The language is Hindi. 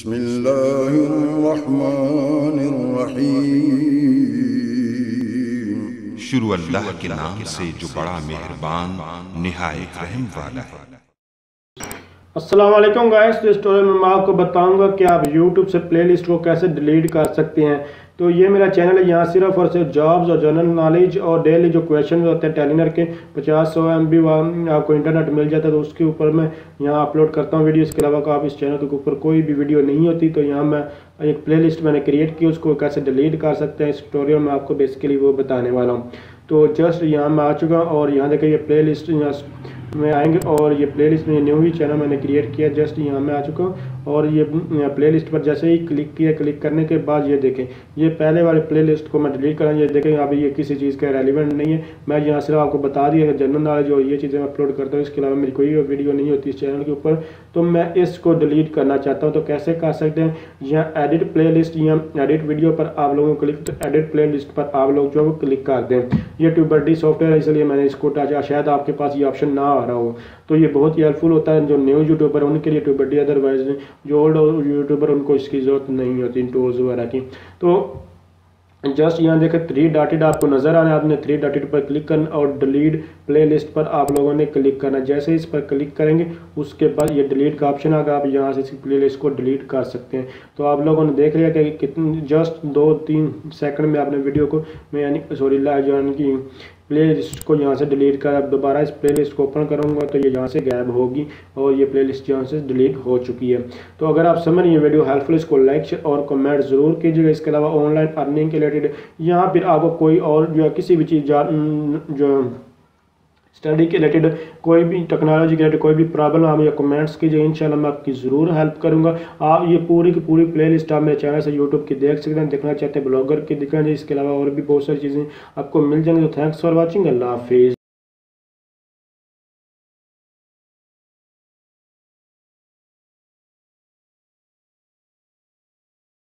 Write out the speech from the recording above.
बिस्मिल्लाहिर्रहमानिर्रहीम शुरू अल्लाह के नाम से जो बड़ा मेहरबान निहायत रहम वाला है। वालेकुम गाइस इस स्टोरी में मैं आपको बताऊँगा कि आप YouTube से प्लेलिस्ट को कैसे डिलीट कर सकते हैं। तो ये मेरा चैनल है, यहाँ सिर्फ़ और सिर्फ़ जॉब्स और जनरल नॉलेज और डेली जो क्वेश्चन होते हैं टेलीनर के, पचास सौ एम बी आपको इंटरनेट मिल जाता है तो उसके ऊपर मैं यहाँ अपलोड करता हूँ वीडियो इसके अलावा आप इस चैनल के ऊपर कोई भी वीडियो नहीं होती तो यहाँ मैं एक प्ले मैंने क्रिएट की, उसको कैसे डिलीट कर सकते हैं, इस ट्यूटोरियल में आपको बेसिकली वो बताने वाला हूँ। तो जस्ट यहाँ मैं आ चुका हूँ और यहाँ देखिए ये प्ले लिस्ट यहाँ में आएँगे और ये प्लेलिस्ट में न्यू ही चैनल मैंने क्रिएट किया जस्ट यहाँ मैं आ चुका हूँ। और ये प्लेलिस्ट पर जैसे ही क्लिक किया क्लिक करने के बाद ये देखें। ये पहले वाले प्लेलिस्ट को मैं डिलीट करा, ये देखें, अभी ये किसी चीज़ का रेलिवेंट नहीं है। मैं यहाँ सिर्फ़ आपको बता दिया जनरल नॉलेज और ये चीज़ें अपलोड करता हूँ, इसके अलावा मेरी कोई वीडियो नहीं होती इस चैनल के ऊपर। तो मैं इसको डिलीट करना चाहता हूँ। तो कैसे कर सकते हैं? यहाँ एडिट प्ले लिस्ट या एडिट वीडियो पर आप लोगों को क्लिक तो एडिट प्ले लिस्ट पर आप लोग जो है वो क्लिक कर दें। ये ट्यूबर्डी सॉफ्टवेयर है, इसलिए मैंने इसको टाचा। शायद आपके पास ये ऑप्शन ना आ रहा हो। तो ये बहुत ही हेल्पफुल होता है जो न्यू यूट्यूबर उनके लिए ट्यूबर्डी अदरवाइज़ जो ओल्ड यूट्यूबर उनको इसकी ज़रूरत नहीं होती टूल्स वगैरह की। तो जस्ट यहाँ देखें थ्री डाटेड आपको नज़र आना है। आपने थ्री डाटेड पर क्लिक करना और डिलीट प्लेलिस्ट पर आप लोगों ने क्लिक करना। जैसे इस पर क्लिक करेंगे, उसके बाद ये डिलीट का ऑप्शन आगा आप यहाँ से इस प्लेलिस्ट को डिलीट कर सकते हैं। तो आप लोगों ने देख लिया कि कितनी जस्ट दो, तीन सेकंड में आपने वीडियो को, मैं यानी सॉरी यानी कि। प्ले लिस्ट को यहाँ से डिलीट कर, अब दोबारा इस प्ले लिस्ट को ओपन करूँगा तो ये यहाँ से गैब होगी और ये प्ले लिस्ट यहाँ से डिलीट हो चुकी है। तो अगर आप समझ ये वीडियो हेल्पफुल इसको लाइक और कमेंट ज़रूर कीजिएगा। इसके अलावा ऑनलाइन अर्निंग के रिलेटेड यहाँ फिर आपको कोई और जो है किसी भी चीज़ जो स्टडी के रिलेटेड कोई भी टेक्नोलॉजी के रिलेटेड कोई भी प्रॉब्लम आप या कमेंट्स कीजिए इंशाल्लाह मैं आपकी ज़रूर हेल्प करूँगा। आप ये पूरी की पूरी प्लेलिस्ट आप मेरे चैनल से यूट्यूब की देख सकते हैं, देखना चाहते हैं ब्लॉगर की चाहिए, इसके अलावा और भी बहुत सारी चीज़ें आपको मिल जाएँगी। तो थैंक्स फॉर वॉचिंग अल्लाह हाफिज़